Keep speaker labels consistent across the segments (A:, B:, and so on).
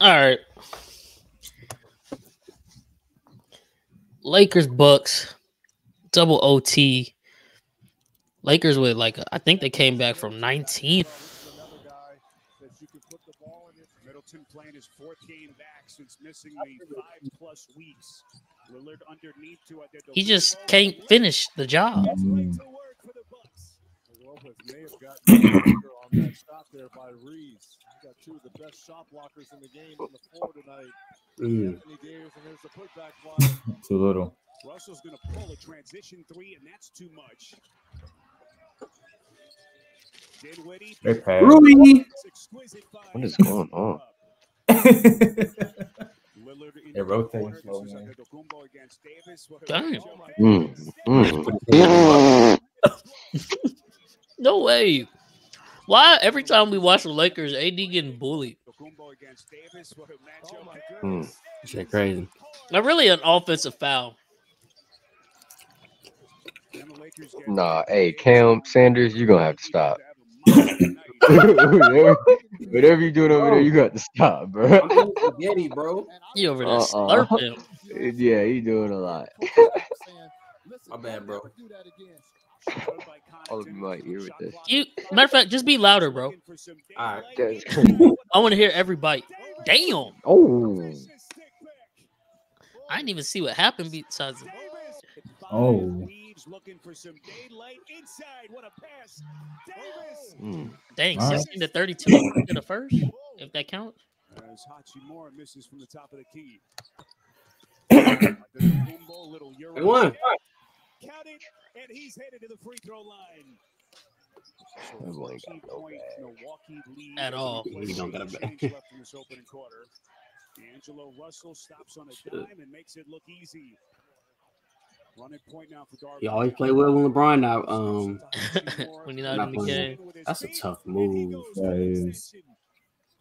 A: All right. Lakers Bucks double OT. Lakers with like I think they came back from 19.
B: Middleton playing his fourth game back since missing the five plus weeks. Lillard underneath to
A: He just can't finish the job.
C: Lopez may have gotten on that there by Reaves. He got two of the best shot blockers in the game on the floor tonight.
D: Mm.
C: Davis, and there's the putback by
E: Too little.
B: Russell's going to pull a transition three, and that's too much. Dinwiddie,
E: They.
D: Rui.
F: What is going on?
B: Lillard in
E: They rotating
B: the corner.
E: slow, man.
B: Antetokounmpo against Davis. What a
A: Damn.
F: Mm, mm.
A: No way. Why every time we watch the Lakers, AD getting bullied?
B: Antetokounmpo against Davis. What a matchup.
C: Oh my
F: Mm.
D: Shit crazy.
A: Not really an offensive foul.
B: And the Lakers get-
F: Nah, hey, Cam Sanders, you're gonna have to stop. whatever, whatever you're doing over there, you got to stop, bro.
D: I'm spaghetti, bro.
A: You over there
F: Uh-uh.
A: slurping.
F: yeah, you doing a lot.
D: My bad, bro.
F: All of you might hear with this.
A: You matter of fact, just be louder, bro.
D: All right.
A: I want to hear every bite. Damn.
F: Oh,
A: I didn't even see what happened besides it.
E: Oh.
B: Reaves looking for some daylight inside. What a pass. Davis.
F: mm.
A: Dang,
E: All right.
A: 16 to 32 to the first, if that counts.
B: As Hachimura misses from the top of the key. Antetokounmpo, little Euro
D: Hey, one.
B: Count and he's headed to the free throw line.
F: That boy got no
B: point. Milwaukee lead.
A: At all.
D: He don't got a bag.
B: Left in this opening quarter. D'Angelo Russell stops on a dime and makes it look easy. Running point now for Darvin.
D: He always play well when LeBron out. Um,
A: when you're not
D: Not
A: in the game.
D: That's a tough move.
E: That is.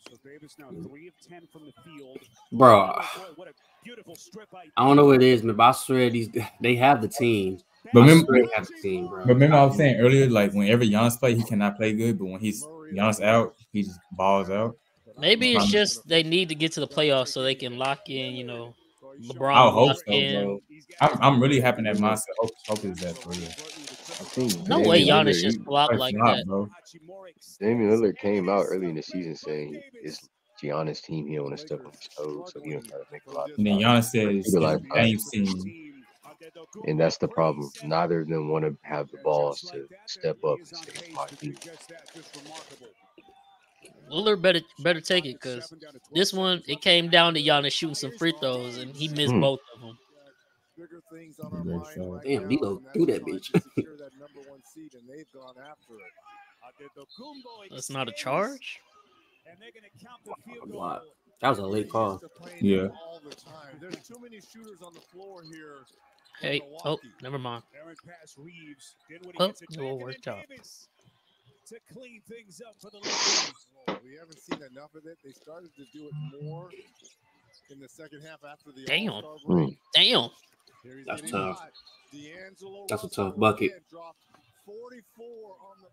B: So Davis now mm. three of ten from the field.
D: bro.
B: Oh, boy, ah. what a beautiful strip by
D: I don't know what it is, man. But I swear these they have the team.
E: But remember,
D: swear have the team, bro.
E: but remember, I was saying earlier, like whenever Giannis play, he cannot play good, but when he's Giannis out, he just balls out.
A: Maybe it's just they need to get to the playoffs so they can lock in, you know, LeBron.
E: I hope
A: lock
E: so,
A: in.
E: bro. I'm, I'm really happy that mindset. Hope, hope is that for real.
F: I think
A: No way Giannis
F: Lillard,
A: just
F: he-
A: flop like
E: not,
A: that.
E: bro.
F: Damian Lillard came out early in the season saying it's Giannis' team. He don't want to step on his toes, so he don't try to make a lot
E: And then. Giannis says,
F: He be like,
E: it's Dame's team.
F: And that's the problem. Neither of them want to have the balls to step up and say, it's my team.
A: Lillard better better take it because this one it came down to Giannis shooting some free throws and he missed
F: Hmm.
A: both of them.
C: Bigger things on our
E: Great
C: mind right
D: Damn,
C: now,
D: D'Lo
C: and
D: threw
C: that's
D: that bitch.
C: that number one seed, and they've gone after it.
A: That's not a charge.
D: A lot. That was a late call.
E: Yeah.
C: all the time. There's too many shooters on the floor here.
A: Hey, oh, never mind.
B: Aaron pass Reaves. Dinwiddie
A: Oh,
B: gets it
A: well,
B: back, and
A: worked out.
B: To clean things up for the Lakers.
C: Well, we haven't seen enough of it. They started to do it more in the second half after the
A: Damn.
F: Mm.
C: break.
A: Damn.
C: Here he's
D: That's tough. That's a tough bucket.
C: 44 on the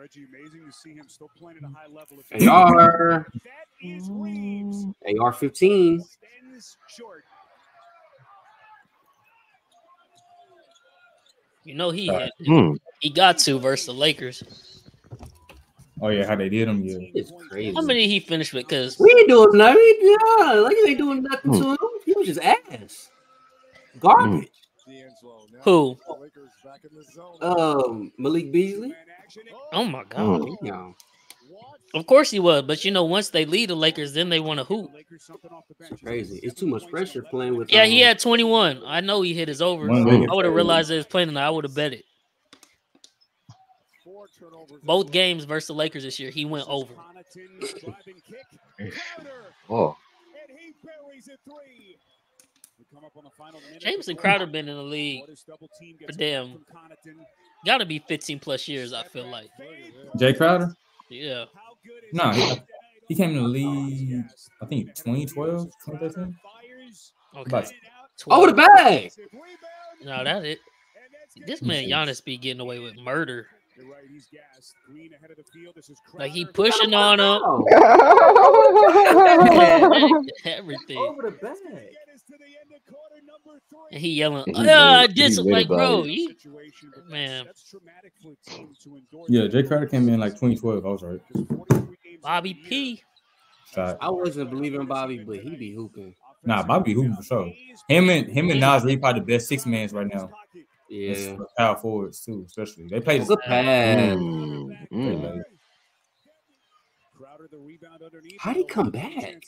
B: Reggie, amazing to see him still playing at a high level. If
D: AR.
B: That is Reaves.
D: AR 15.
A: You know he
E: Uh,
A: had,
F: Hmm.
A: he got to versus the Lakers.
E: Oh yeah, how they did him, yeah.
D: It's crazy.
A: How many he finished with? Because
D: We ain't doing nothing. Yeah, like you ain't doing nothing to him. He was just ass. Garbage.
C: D'Angelo.
A: Who?
C: the Lakers back in the zone.
D: Um, Malik Beasley.
A: Oh my god.
F: Mm.
D: Yeah.
A: Of course he was, but you know once they lead the Lakers, then they want to hoop.
B: Lakers something off the bench.
D: Crazy. It's too much pressure playing with.
A: Yeah, he
D: um,
A: had 21. I know he hit his over. I would have realized they was playing tonight. I would have bet it. Both games versus the Lakers this year, he went over.
B: Connaughton, driving kick. Counter,
F: Oh,
B: and he buries a three. We come up on the final minute
A: Jameson Crowder been in the league
B: Waters double team
A: for damn
B: it from Connaughton.
A: got to be 15 plus years. I feel like.
E: Jae Crowder?
A: Yeah.
B: How good is
E: No, he, he came in the league, I think 2012, 2013.
B: Fires,
A: Okay.
E: About-
B: it out.
D: Oh, the bag.
A: No, that's it. This man Giannis be getting away with murder.
B: You're right, he's gassed. Green ahead of the field. This is
A: Like he pushing on him. Everything.
D: Over the bag.
A: And he yelling,
F: He
A: "Ah, I
F: mad-
A: did something like, bro,
F: it.
A: you, man.
E: Yeah, Jae Crowder came in like 2012. I was right.
A: Bobby P.
E: Shot.
D: I wasn't believing Bobby, but he be hooping.
E: Nah, Bobby hooping for sure. Him and him and Naz Reid probably the best six mans right now.
D: Yeah.
E: It's for Power forwards too, especially. They play
D: Good pass.
F: Mm, mm.
D: How'd he come back?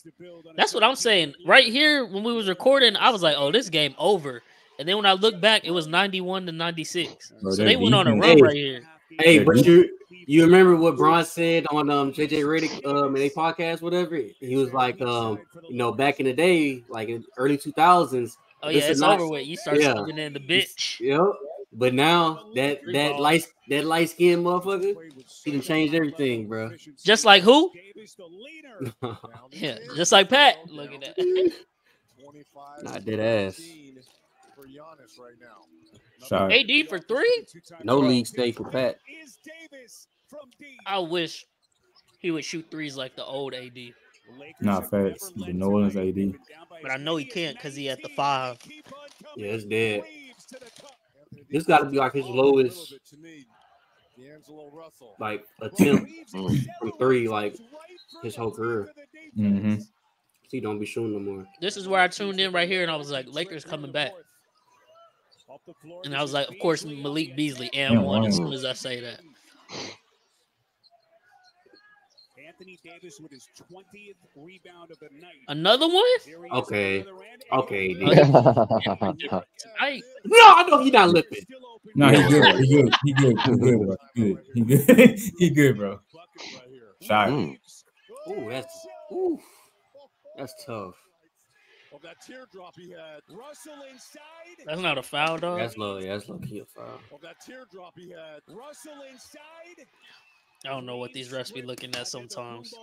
A: That's what I'm saying. Right here, when we was recording, I was like, "Oh, this game over." And then when I look back, it was 91 to 96.
E: Bro,
A: so they went on a run
D: Hey.
A: right here.
D: Hey, but you you remember what Bron said on um JJ Redick um in a podcast, whatever? He was like, um, you know, back in the day, like in early two thousands.
A: Oh yeah, it's
D: not-
A: over with. You start
D: yeah.
A: in the bitch.
D: Yep. But now that that light that light skinned motherfucker, he done changed everything, bro.
A: Just like who? Yeah, just like Pat. Look at that.
D: Not dead ass.
C: For Giannis right now.
E: Shot.
A: AD for three.
D: No league stay for Pat.
A: I wish he would shoot threes like the old AD,
E: Nah, facts. The New Orleans AD.
A: but I know he can't because he at the five.
D: Yeah, it's dead. This got to be like his lowest,
C: To me, D'Angelo Russell.
D: like attempt from three, like his whole career.
E: Mm-hmm.
D: He don't be shooting no more.
A: This is where I tuned in right here, and I was like, Lakers coming back. And I was like, of course, Malik Beasley and
E: Yeah,
A: one as soon as I say that.
B: Anthony Davis with his 20th rebound of the night.
A: Another one?
B: Here he is
D: Okay.
B: at the other end, and
D: Okay,
B: he-
D: dude.
A: Tonight.
D: No, I know he not lipping.
B: Still.
E: No, he good. He good. He good. He good, bro. He good. He good. bro.
C: Bucket right here.
E: Shot.
F: Mm.
D: Ooh, that's ooh, that's tough.
C: Of that teardrop he had.
B: Russell inside.
A: That's not a foul, dog.
D: That's low. Yeah, that's low key a foul.
C: Of that teardrop he had.
B: Russell inside.
A: I don't know what these refs be looking at sometimes.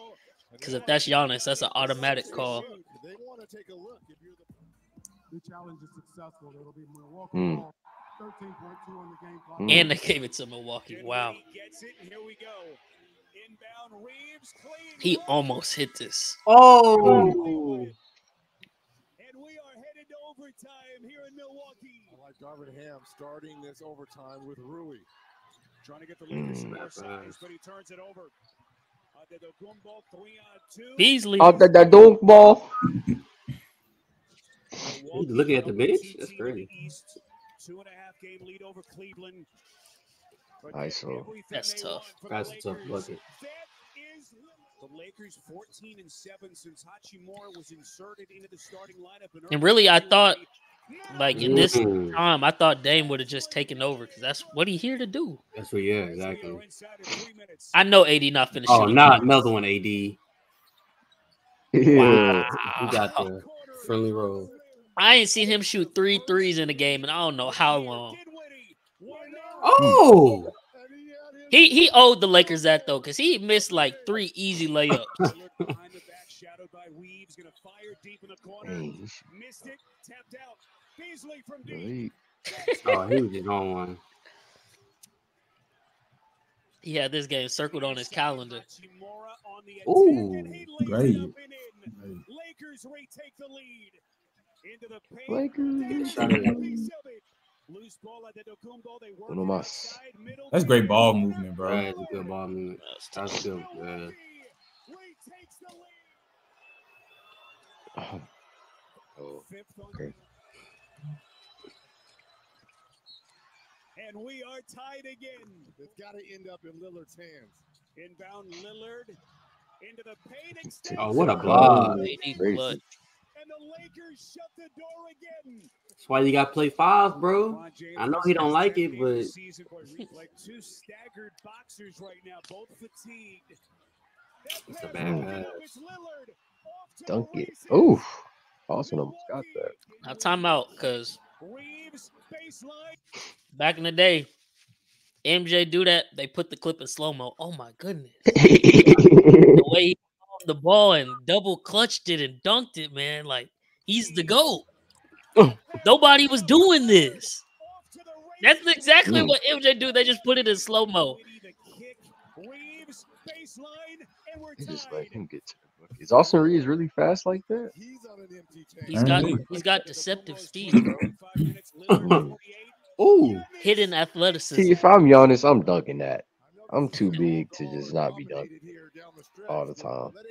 A: Because if that's Giannis, that's an automatic call.
C: They want to take a look. If you're the
G: The challenge is successful. It'll be Milwaukee ball. 13.2 on the game clock.
F: Hmm.
A: And they gave it to Milwaukee. Wow.
B: Gets it. Here we go. Inbound Reaves clean.
A: He almost hit this.
D: Oh,
B: And we are headed to overtime here in Milwaukee.
C: I like Darvin Ham starting this overtime with Rui.
B: Trying to get the Lakers some
F: Mm.
B: more size, but he turns it over. Antetokounmpo, three on two.
A: Beasley.
F: Out that, that dunk ball.
B: Milwaukee
D: looking at the bench? That's
B: team in the
D: crazy.
B: Two and a half game lead over Cleveland. But
F: I
B: get
F: saw.
B: everything
A: That's tough.
B: want from the
D: That's a tough bucket.
B: The Lakers 14 and 7 since Hachimura was inserted into the starting lineup. in
A: And really, I thought, Like in this time, I thought Dame would have just taken over because that's what he here to do.
D: that's what. Yeah, exactly.
B: inside of three minutes.
A: I know AD not finishing.
D: Oh, not another one. AD.
F: Yeah.
D: He got the friendly roll.
A: I ain't seen him shoot three threes in a game, and I don't know how long. Hmm.
D: Oh,
A: He he owed the Lakers that though, because he missed like three easy layups.
B: Behind the back, shadowed by Reaves, gonna fire deep in the corner.
F: Dang, this shit
B: Missed it, tapped out. Beasley from deep.
F: great.
D: oh, he was just on one.
A: He had this game circled on his calendar.
B: Hachimura
D: Ooh,
B: attack, and he lays it
E: great.
B: up and in.
E: Great.
B: Lakers retake the lead. Into the paint.
F: Lakers.
D: Shot it.
B: Piece of it. Loose ball Antetokounmpo. They work
F: Uno más.
E: That's great ball movement, bro.
D: That's a good ball movement.
A: That's.
D: That's good. Yeah.
B: Milwaukee retakes the lead.
F: Oh, oh, okay.
B: And we are tied again.
C: It's got to end up in Lillard's hands.
B: Inbound Lillard into the paint oh, extension.
D: Oh, what a oh, block.
A: AD
F: Crazy.
A: clutch.
B: And the Lakers shut the door again.
D: That's why you got to play five, bro. I know he don't like it,
B: game of the
D: but-
B: two staggered boxers right now, both fatigued.
D: It's a bad pass.
B: to Lillard. Off to
F: dunk it.
B: Reaves.
F: Oof. Austin almost got that.
A: Now time out, because back in the day, MJ do that. They put the clip in slow mo. Oh my goodness, the way he caught the ball and double clutched it and dunked it, man. Like he's the goat. Nobody was doing this.
B: Off to the
A: That's exactly
F: Mm.
A: what MJ do. They just put it in slow mo.
B: Witty the kick. Reaves baseline, and we're
F: They just let him get to the
H: Is Austin Reaves really fast like that?
C: He's on an empty tank.
A: He's got he's got deceptive speed, bro.
D: Ooh,
A: hidden
H: See,
A: athleticism.
H: if I'm Giannis, I'm dunking that. I'm too big to just not be dunking all the time.
C: Let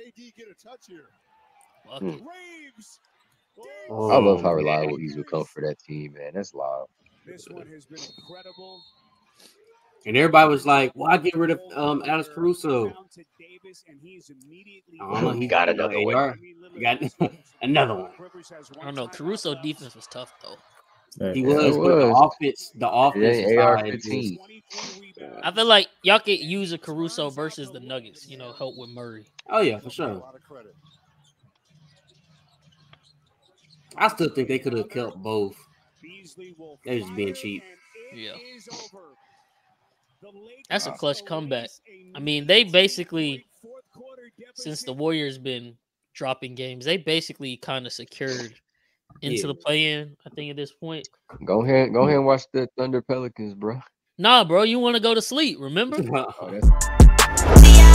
C: AD get a touch here.
A: Fuck it.
C: Reaves.
D: Oh,
H: I love how reliable he's become for that team, man. That's live.
B: This one has been incredible.
D: And everybody was like, "Why get rid of um Alex Caruso?"
B: Down to Davis, and he's immediately
D: I don't know. He
H: Got another one.
D: AR. He got another one.
A: I don't know. Caruso defense was tough though.
E: Yeah.
D: He
H: Yeah,
D: was,
H: it
D: but the
H: was.
D: offense, the
H: It
D: offense
H: ain't AR
D: side is-
H: 15.
A: I feel like y'all could use a Caruso versus the Nuggets. You know, help with Murray.
D: Oh yeah, for
C: A
D: sure.
C: lot of credit.
D: I still think they could have kept both. They're just being cheap.
A: Yeah.
B: That's
A: That's a clutch comeback. I mean, they basically since the Warriors been dropping games, they basically kind of secured into
D: Yeah.
A: the play-in. I think at this point.
H: Go ahead, go ahead and watch the Thunder Pelicans, bro.
A: Nah, bro, you want to go to sleep? Remember?
H: Oh,